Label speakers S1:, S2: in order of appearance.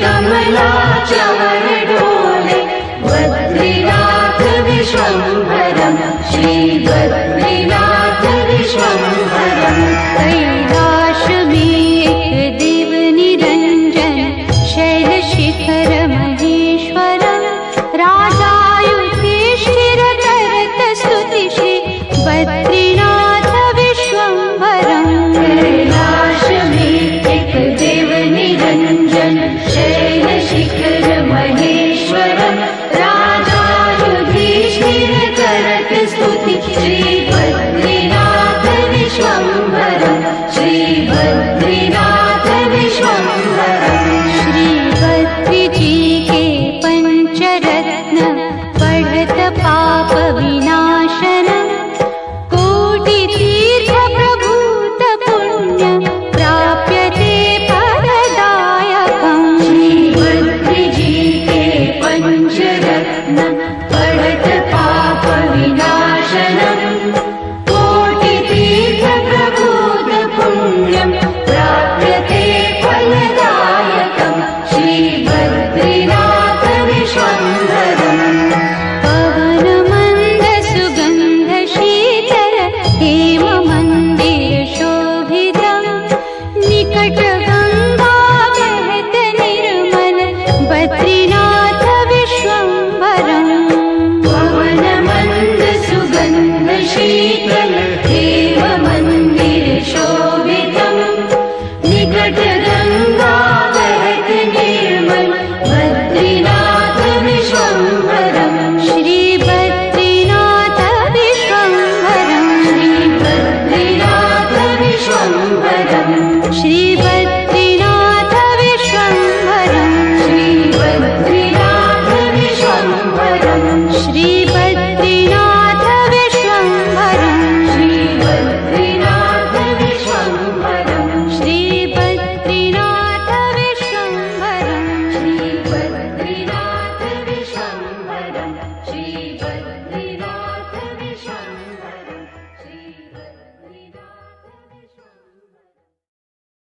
S1: च मो भव श्री भव I did.